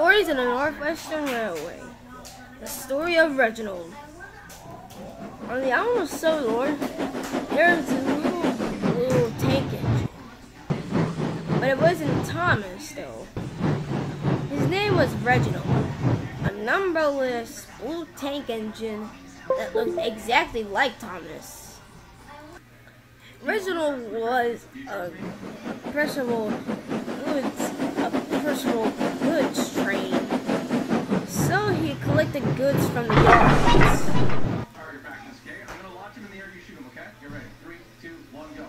Stories in the Northwestern Railway. The story of Reginald. On the island of Sodor, there was a little, little tank engine. But it wasn't Thomas, though. His name was Reginald. A numberless blue tank engine that looked exactly like Thomas. Reginald was a personal goods, a personal goods train. So he collected goods from the yards. All right, you're back, Miss Kay. I'm gonna launch him in the air. You shoot him, okay? Get ready. Three, two, one, go.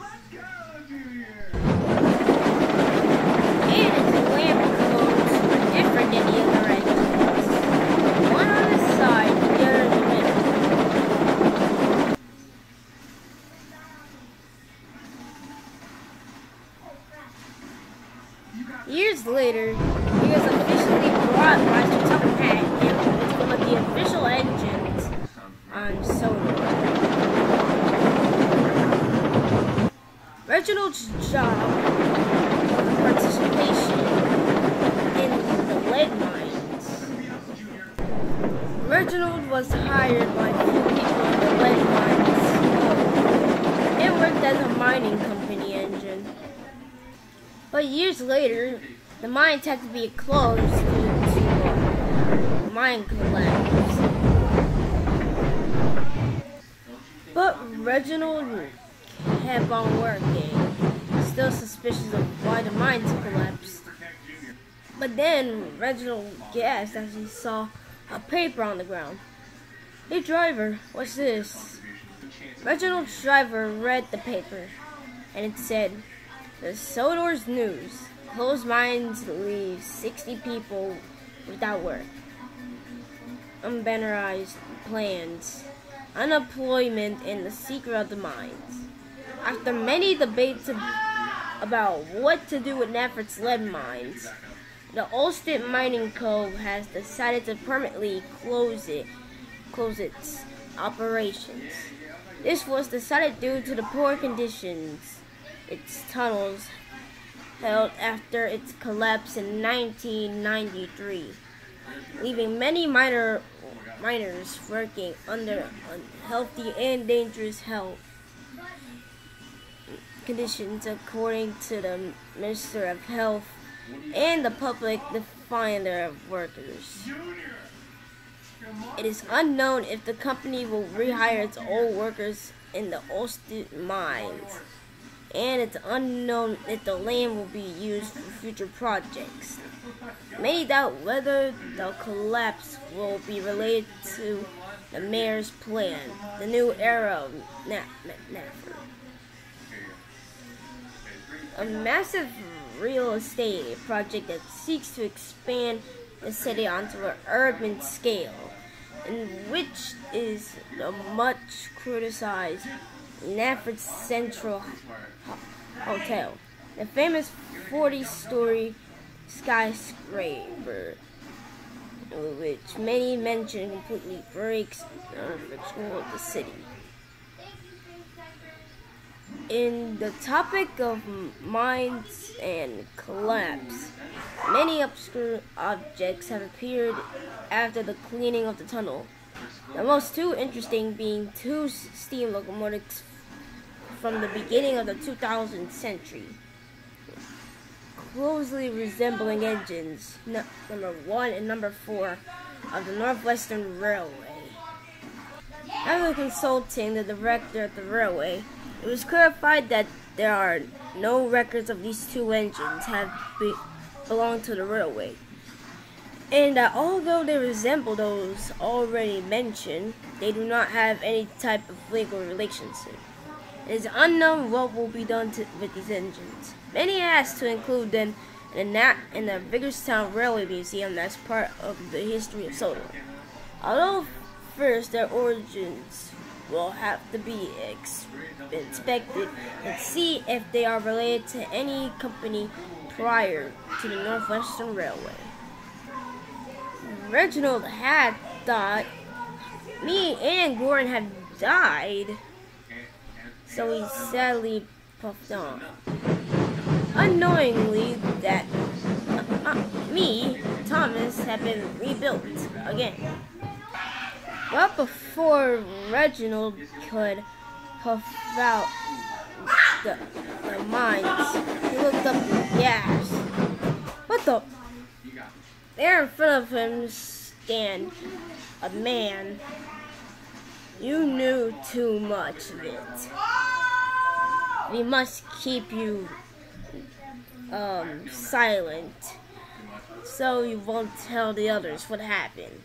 Let's go, Junior. And his lamp codes were different than the other engines. One on the side, the other in the middle. Years later, he was officially brought by Sir Topham Hatt and was one of the official engines Reginald's job was participation in the lead mines. Reginald was hired by people in the lead mines and worked as a mining company engine. But years later, the mines had to be closed due to mine collapse. But Reginald kept on working, still suspicious of why the mines collapsed. But then Reginald guessed as he saw a paper on the ground. Hey driver, what's this? Reginald's driver read the paper, and it said, The Sodor's News. Closed mines leave 60 people without work. Unbannerized plans. Unemployment and the secret of the mines. After many debates ab- about what to do with Knapford's lead mines, the Olsted Mining Co. has decided to permanently close it, close its operations. This was decided due to the poor conditions its tunnels held after its collapse in 1993, leaving many miner, miners working under unhealthy and dangerous health conditions according to the Minister of Health and the Public Defender of Workers. It is unknown if the company will rehire its old workers in the Olsted mines, and it's unknown if the land will be used for future projects. Many doubt whether the collapse will be related to the mayor's plan, the new era of A massive real estate project that seeks to expand the city onto an urban scale, and which is much criticized Knapford Central Ho- Hotel, the famous 40-story skyscraper, which many mention completely breaks the ritual of the city. In the topic of mines and collapse, many obscure objects have appeared after the cleaning of the tunnel. The most two interesting being two steam locomotives from the beginning of the 2000th century, closely resembling engines nu- number one and number four of the Northwestern Railway. After consulting the director of the railway, it was clarified that there are no records of these two engines have be- belonged to the railway, and that although they resemble those already mentioned, they do not have any type of legal relationship. It is unknown what will be done to, with these engines. Many asked to include them in the, in the Vicarstown Railway Museum as part of the history of Sodor. Although first their origins will have to be inspected and see if they are related to any company prior to the Northwestern Railway. Reginald had thought me and Gordon had died. So he sadly puffed on. Unknowingly, that uh, uh, me, Thomas, had been rebuilt again. Well, before Reginald could puff out the, the mines, he looked up and gasped. What the? There in front of him stand a man. You knew too much of it. We must keep you um, silent so you won't tell the others what happened.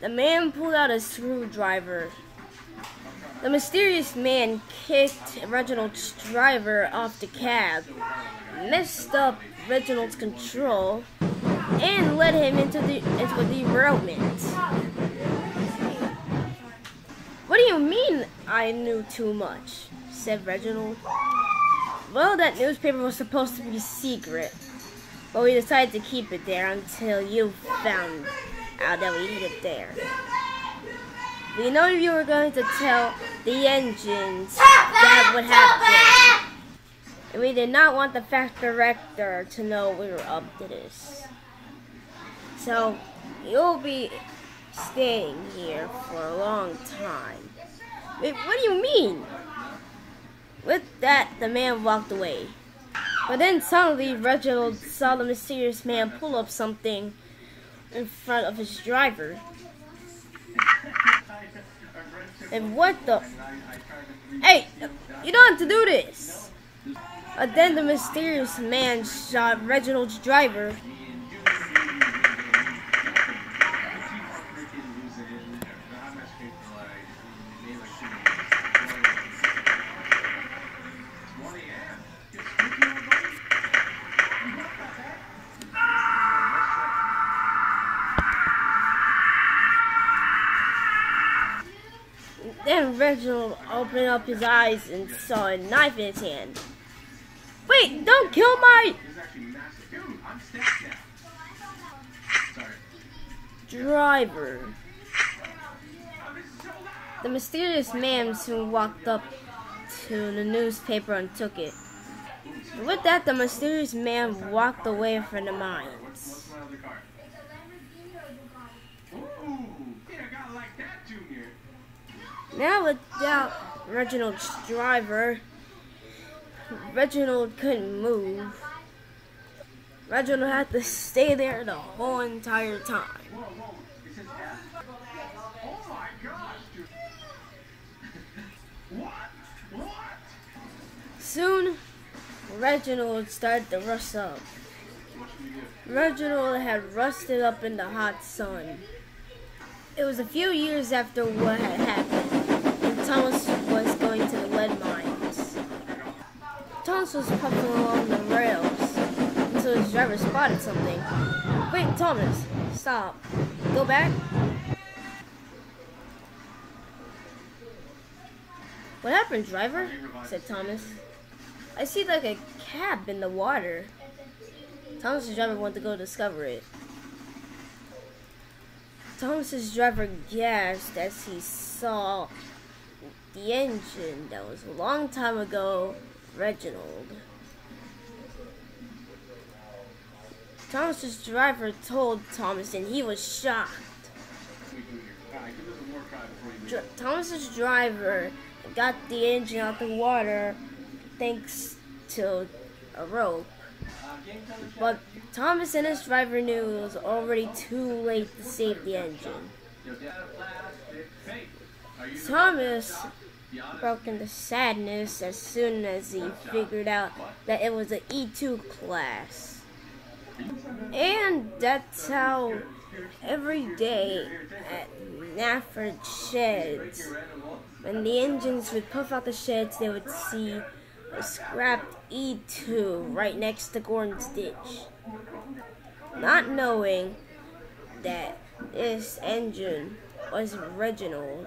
The man pulled out a screwdriver. The mysterious man kicked Reginald's driver off the cab, messed up Reginald's control, and led him into the into a derailment. Do you mean I knew too much? said Reginald. Well, that newspaper was supposed to be secret, but we decided to keep it there until you found out that we hid it there. We know you were going to tell the engines that would happen. And we did not want the Fat Director to know we were up to this. So, you'll be staying here for a long time. Wait, what do you mean? With that, the man walked away. But then suddenly, Reginald saw the mysterious man pull up something in front of his driver. And what the? Hey, you don't have to do this. But then the mysterious man shot Reginald's driver. Then Reginald opened up his eyes and saw a knife in his hand. Wait, don't kill my driver. The mysterious man soon walked up to the newspaper and took it. With that, the mysterious man walked away from the mines. Now without Reginald's driver, Reginald couldn't move. Reginald had to stay there the whole entire time. Soon, Reginald started to rust up. Reginald had rusted up in the hot sun. It was a few years after what had happened, Thomas was going to the lead mines. Thomas was puffing along the rails until his driver spotted something. Wait, Thomas, stop. Go back. What happened, driver? said Thomas. I see like a cab in the water. Thomas's driver wanted to go discover it. Thomas's driver gasped as he saw the engine that was a long time ago Reginald. Thomas's driver told Thomas and he was shocked. Dr Thomas's driver got the engine out the water thanks to a rope. But Thomas and his driver knew it was already too late to save the engine. Thomas broke into sadness as soon as he figured out that it was an E2 class. And that's how every day at Knapford sheds, when the engines would puff out the sheds, they would see a scrapped E2 right next to Gordon's ditch. Not knowing that this engine was Reginald.